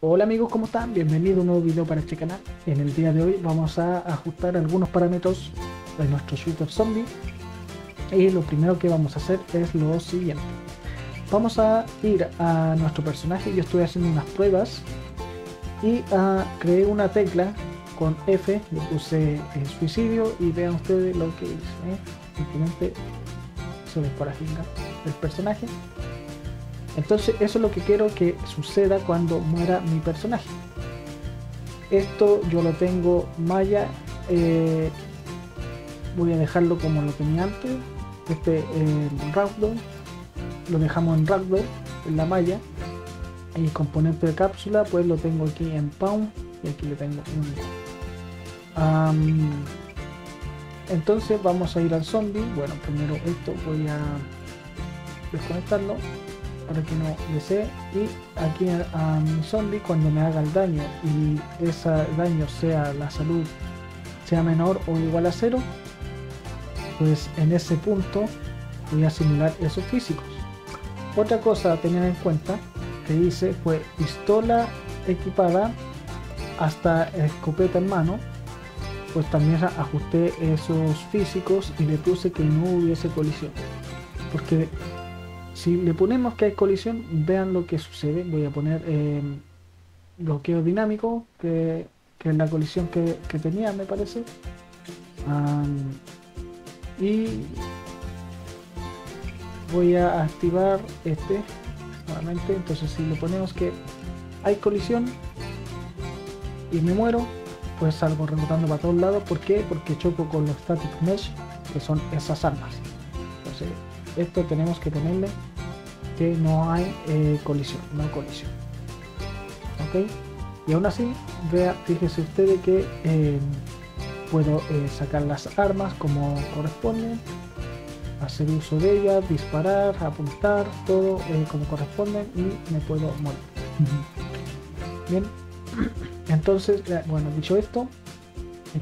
Hola amigos, ¿cómo están? Bienvenido a un nuevo video para este canal. En el día de hoy vamos a ajustar algunos parámetros de nuestro shooter zombie. Y lo primero que vamos a hacer es lo siguiente. Vamos a ir a nuestro personaje, yo estoy haciendo unas pruebas y uh, creé una tecla con F, le puse el suicidio y vean ustedes lo que hice. ¿eh? Simplemente se desparajinga el personaje entonces eso es lo que quiero que suceda cuando muera mi personaje. Esto yo lo tengo maya. Eh, voy a dejarlo como lo tenía antes. Este eh, Ragdoll. Lo dejamos en Ragdoll, en la malla. Y componente de cápsula, pues lo tengo aquí en Pound. Y aquí le tengo un. entonces vamos a ir al zombie. Bueno, primero esto voy a desconectarlo para que no desee. Y aquí a, mi zombie cuando me haga el daño y ese daño sea la salud sea menor o igual a cero pues en ese punto voy a simular esos físicos. Otra cosa a tener en cuenta que hice fue pistola equipada hasta escopeta en mano pues también ajusté esos físicos y le puse que no hubiese colisión porque si le ponemos que hay colisión, vean lo que sucede. Voy a poner bloqueo dinámico, que, es la colisión que, tenía, me parece. y voy a activar este nuevamente. Entonces, si le ponemos que hay colisión y me muero, pues salgo rebotando para todos lados. ¿Por qué? Porque choco con los static mesh, que son esas armas. Entonces, esto tenemos que tenerle que no hay eh, colisión, no colisión. ¿Ok? Y aún así, vea, fíjese ustedes que eh, puedo eh, sacar las armas como corresponde, hacer uso de ellas, disparar, apuntar, todo como corresponde y me puedo morir. Bien, entonces, bueno, dicho esto,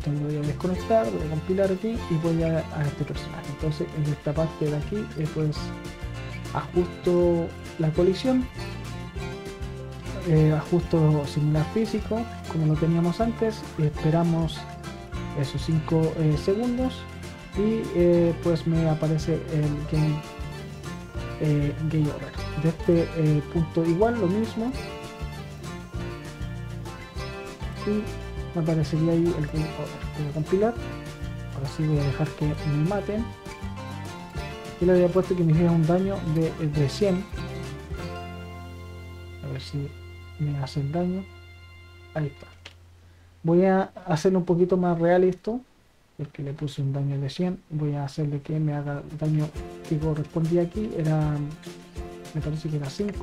lo voy a desconectar, voy a compilar aquí y voy a, a este personaje. Entonces, en esta parte de aquí, pues ajusto la colisión, eh, ajusto simular físico como lo teníamos antes, esperamos esos 5 eh, segundos y eh, pues me aparece el game, game over. De este punto igual lo mismo y me aparecería ahí el over. Voy a compilar, ahora sí voy a dejar que me maten. Y le había puesto que me hiciera un daño de, de 100 a ver si me hace el daño. Ahí está. Voy a hacerlo un poquito más real esto. El que le puse un daño de 100 voy a hacerle que me haga el daño que correspondía aquí. Era me parece que era 5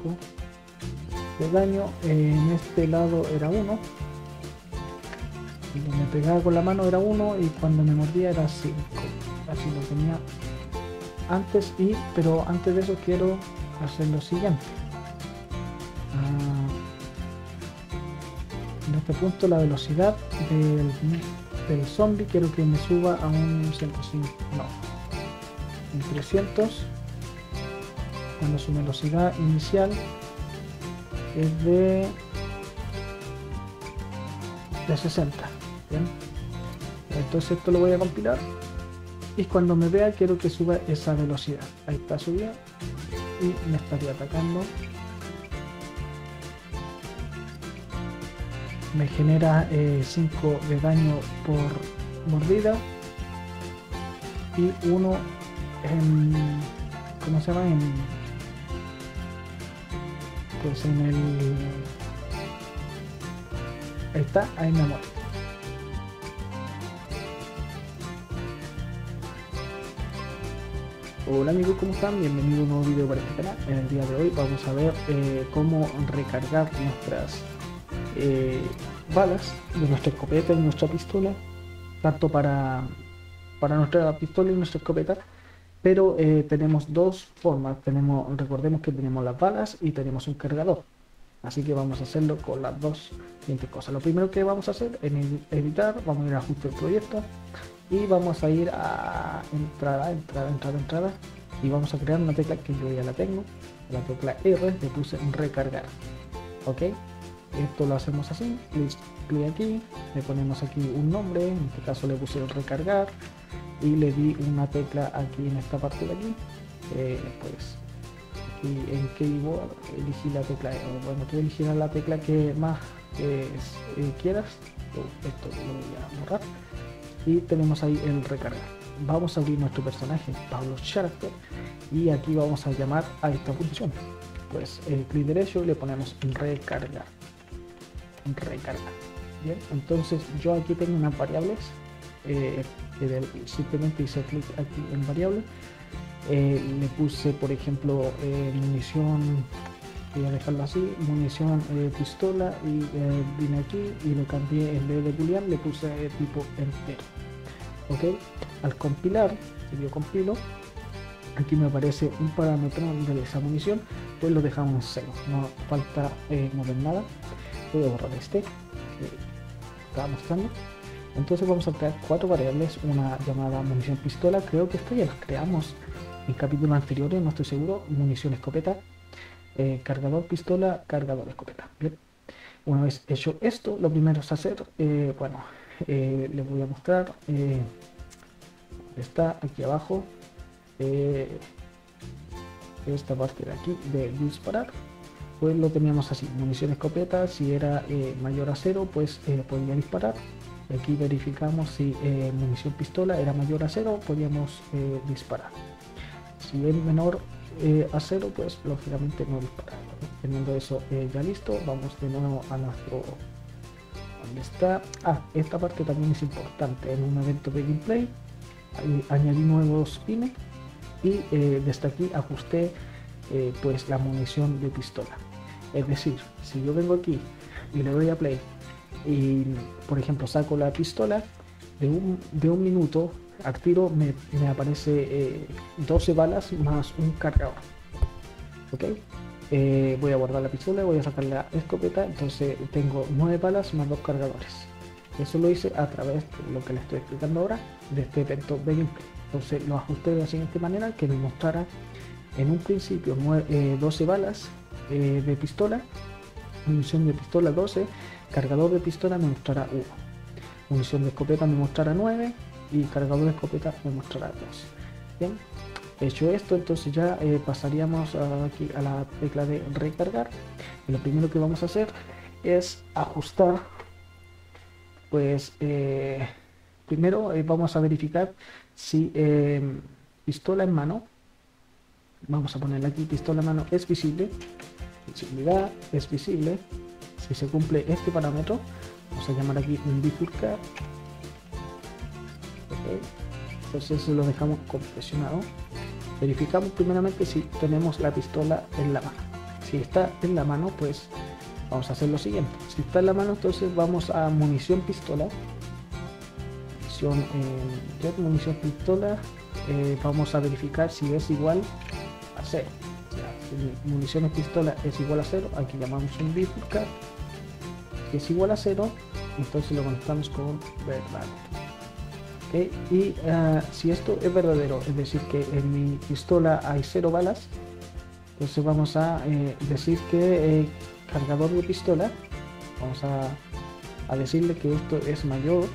de daño. En este lado era 1 cuando me pegaba con la mano era 1 y cuando me mordía era 5 así lo tenía antes y pero antes de eso quiero hacer lo siguiente. Ah, en este punto la velocidad del, del zombie quiero que me suba a un 105 no en 300 cuando su velocidad inicial es de de 60 bien entonces esto lo voy a compilar. Y cuando me vea quiero que suba esa velocidad. Ahí está subida. Y me estaría atacando. Me genera 5 eh, de daño por mordida. Y uno en ¿cómo se llama? en pues en el ahí está, ahí me muero Hola amigos, ¿cómo están? Bienvenidos a un nuevo video para este canal. En el día de hoy vamos a ver eh, cómo recargar nuestras eh, balas de nuestra escopeta y nuestra pistola, tanto para, para nuestra pistola y nuestra escopeta. Pero eh, tenemos dos formas. Tenemos, recordemos que tenemos las balas y tenemos un cargador. Así que vamos a hacerlo con las dos siguientes cosas. Lo primero que vamos a hacer es editar, vamos a ir a ajuste del proyecto y vamos a ir a entrada, entrada, entrada, entrada. Y vamos a crear una tecla que yo ya la tengo, la tecla R, le puse recargar, ok, esto lo hacemos así, clic aquí, le ponemos aquí un nombre, en este caso le puse recargar. Y le di una tecla aquí en esta parte de aquí, eh, pues aquí en keyboard elegí la tecla, bueno tú elegirás la tecla que más eh, quieras, esto lo voy a borrar y tenemos ahí el recargar. Vamos a abrir nuestro personaje, Pablo Character, y aquí vamos a llamar a esta función. Pues el clic derecho le ponemos recargar recarga. Bien, entonces yo aquí tengo unas variables eh, simplemente hice clic aquí en variable. Eh, le puse, por ejemplo, eh, munición, voy a dejarlo así, munición pistola y vine aquí y lo cambié en vez de boolean, le puse tipo entero. Ok, al compilar, si yo compilo, aquí me aparece un parámetro de esa munición, pues lo dejamos en cero, no falta mover nada voy a borrar este que estaba mostrando entonces vamos a crear cuatro variables una llamada munición pistola creo que esto ya las creamos en capítulos anteriores no estoy seguro munición escopeta eh, cargador pistola cargador escopeta bien una vez hecho esto lo primero es hacer eh, bueno eh, les voy a mostrar está aquí abajo esta parte de aquí de disparar pues lo teníamos así, munición escopeta, si era mayor a cero, pues podía disparar. Aquí verificamos si munición pistola era mayor a cero, podíamos disparar. Si es menor a cero, pues lógicamente no disparar. Teniendo eso ya listo, vamos de nuevo a nuestro... ¿Dónde está? Ah, esta parte también es importante. En un evento de gameplay añadí nuevos pines y desde aquí ajusté pues la munición de pistola es decir, si yo vengo aquí y le doy a play y, por ejemplo, saco la pistola, de un, de un minuto al tiro me, aparece 12 eh, balas más un cargador. ¿Ok? Eh, voy a guardar la pistola, voy a sacar la escopeta, entonces tengo 9 balas más dos cargadores. Eso lo hice a través de lo que le estoy explicando ahora, de este evento de gameplay. Entonces lo ajusté de la siguiente manera, que me mostrara en un principio 12 eh, balas eh, de pistola, munición de pistola 12, cargador de pistola me mostrará 1, munición de escopeta me mostrará 9 y cargador de escopeta me mostrará 2. Bien, hecho esto, entonces ya eh, pasaríamos aquí a la tecla de recargar. Y lo primero que vamos a hacer es ajustar, pues eh, primero vamos a verificar si pistola en mano, vamos a ponerle aquí pistola en mano es visible visibilidad es visible si se cumple este parámetro vamos a llamar aquí un bifurcar entonces lo dejamos compresionado verificamos primeramente si tenemos la pistola en la mano. Si está en la mano pues vamos a hacer lo siguiente. Si está en la mano entonces vamos a munición pistola. Munición, eh, munición pistola. Eh, vamos a verificar si es igual a 0 municiones pistola es igual a 0, aquí llamamos un bifurcar, que es igual a 0, entonces lo conectamos con verdadero. Y ah, si esto es verdadero, es decir, que en mi pistola hay 0 balas, entonces vamos a eh, decir que eh, cargador de pistola, vamos a, decirle que esto es mayor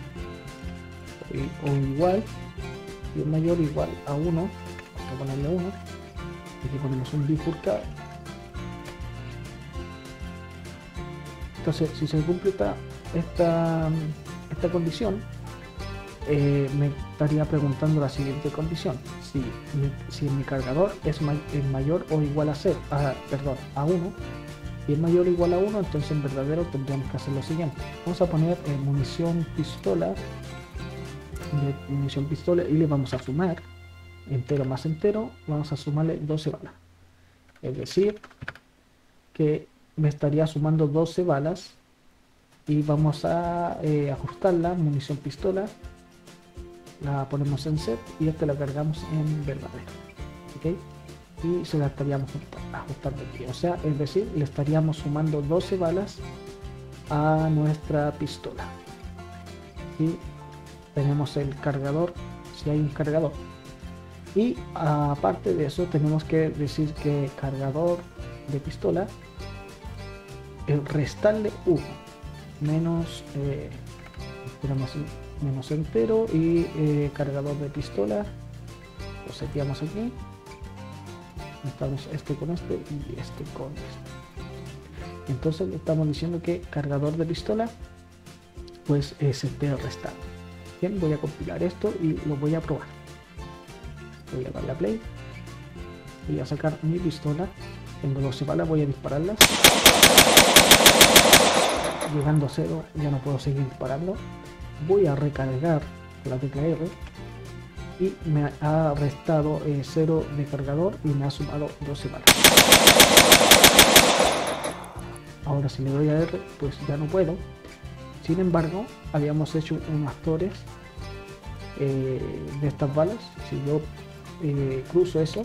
o, igual, y es mayor o igual a 1, vamos a ponerle 1 aquí ponemos un bifurcado entonces si se cumple esta, esta, condición eh, me estaría preguntando la siguiente condición. Si mi, si mi cargador es, mayor o igual a 0 perdón a 1 y es mayor o igual a 1 entonces en verdadero tendríamos que hacer lo siguiente. Vamos a poner eh, munición pistola munición pistola y le vamos a sumar entero más entero, vamos a sumarle 12 balas. Es decir, que me estaría sumando 12 balas y vamos a eh, ajustarla, munición pistola, la ponemos en set y esta la cargamos en verdadero. Y se la estaríamos ajustando aquí. O sea, es decir, le estaríamos sumando 12 balas a nuestra pistola. Y tenemos el cargador, si hay un cargador y aparte de eso tenemos que decir que cargador de pistola eh, restarle 1 menos eh, menos entero y eh, cargador de pistola. Lo seteamos aquí. Estamos este con este y este con este. Entonces estamos diciendo que cargador de pistola pues es este restado bien voy a compilar esto y lo voy a probar. Voy a darle a play. Voy a sacar mi pistola. Tengo 12 balas voy a dispararlas llegando a cero ya no puedo seguir disparando voy a recargar la tecla R y me ha restado 0 eh, de cargador y me ha sumado 12 balas. Ahora si le doy a R pues ya no puedo. Sin embargo habíamos hecho unos actores eh, de estas balas. Si yo eh, cruzo eso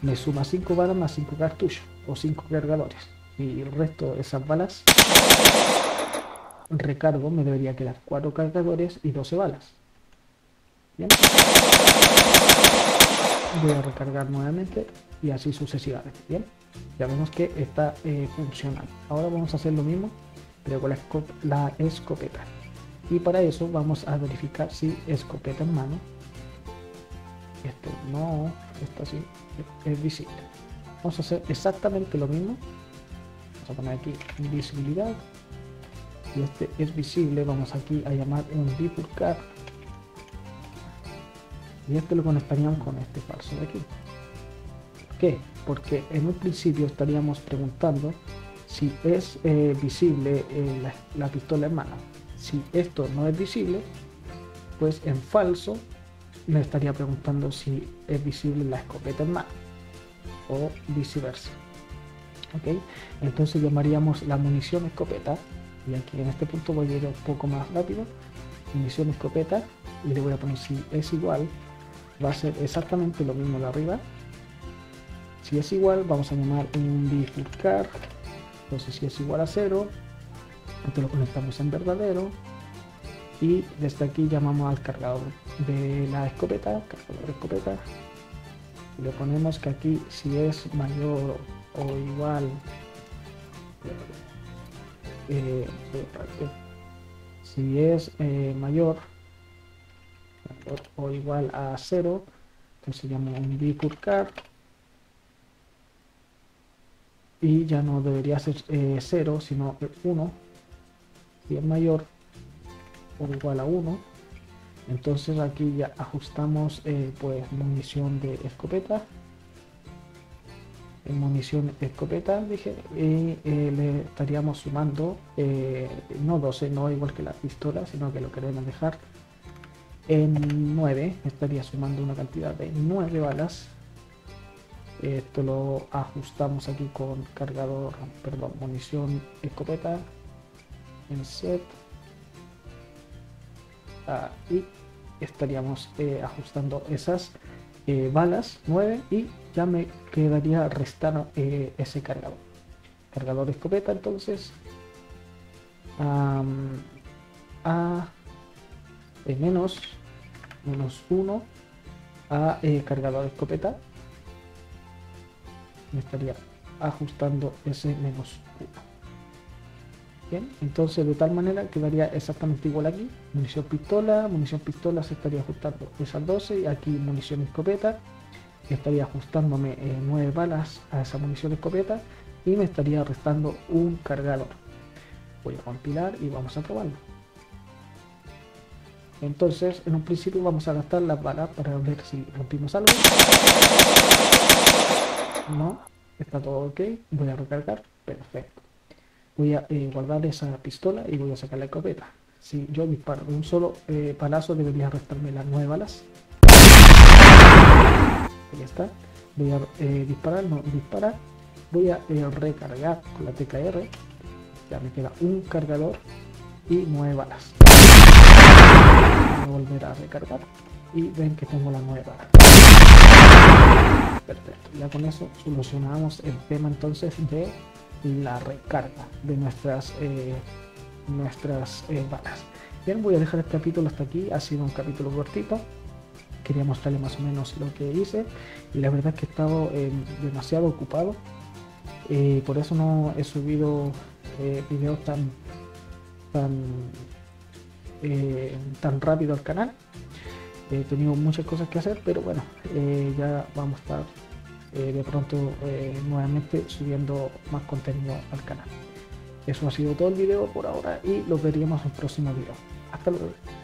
me suma 5 balas más 5 cartuchos o 5 cargadores. Y el resto de esas balas recargo me debería quedar 4 cargadores y 12 balas. Bien. voy a recargar nuevamente y así sucesivamente. Bien. Ya vemos que está eh, funcionando. Ahora vamos a hacer lo mismo pero con la, escopeta. Y para eso vamos a verificar si escopeta en mano. Esto no esto sí es visible. Vamos a hacer exactamente lo mismo. Vamos a poner aquí visibilidad y este es visible vamos aquí a llamar un bifurcar y este lo conectaríamos con este falso de aquí. ¿por qué? porque en un principio estaríamos preguntando si es eh, visible eh, la, pistola en mano. Si esto no es visible pues en falso me estaría preguntando si es visible la escopeta en mano o viceversa. Ok entonces llamaríamos la munición escopeta y aquí en este punto voy a ir un poco más rápido. Munición escopeta y le voy a poner si es igual va a ser exactamente lo mismo de arriba. Si es igual vamos a llamar un bifurcar. Entonces si es igual a 0 esto lo conectamos en verdadero. Y desde aquí llamamos al cargador de la escopeta cargador de escopeta. Y le ponemos que aquí si es mayor o igual eh, si es eh, mayor o igual a 0 entonces llamo un bifurcar y ya no debería ser 0 eh, sino 1 si es mayor o igual a 1 entonces aquí ya ajustamos pues munición de escopeta en munición escopeta, dije, y eh, le estaríamos sumando, eh, no 12, no igual que la pistola, sino que lo queremos dejar en 9, estaría sumando una cantidad de 9 balas. Esto lo ajustamos aquí con cargador, perdón, munición escopeta en set. y estaríamos eh, ajustando esas balas 9 y ya me quedaría restar eh, ese cargador. Cargador de escopeta entonces a eh, menos menos 1 a eh, cargador de escopeta me estaría ajustando ese menos 1 bien entonces de tal manera quedaría exactamente igual aquí. Munición pistola munición pistola se estaría ajustando esas 12 y aquí munición escopeta estaría ajustándome 9 eh, balas a esa munición escopeta y me estaría restando un cargador. Voy a compilar y vamos a probarlo. Entonces, en un principio vamos a gastar las balas para ver si rompimos algo. No, está todo ok. Voy a recargar. Perfecto. Voy a eh, guardar esa pistola y voy a sacar la escopeta. Si yo disparo de un solo eh, palazo, debería restarme las 9 balas ya está. Voy a eh, disparar no disparar voy a eh, recargar con la tecla R. Ya me queda un cargador y nueve balas. Voy a volver a recargar y ven que tengo las nueve balas perfecto ya con eso solucionamos el tema entonces de la recarga de nuestras eh, nuestras balas. Bien voy a dejar este capítulo hasta aquí. Ha sido un capítulo cortito quería mostrarle más o menos lo que hice y la verdad es que he estado eh, demasiado ocupado eh, por eso no he subido eh, videos tan tan eh, tan rápido al canal. He tenido muchas cosas que hacer, pero bueno, eh, ya vamos a estar de pronto nuevamente subiendo más contenido al canal. Eso ha sido todo el video por ahora y los veríamos en el próximo video. Hasta luego.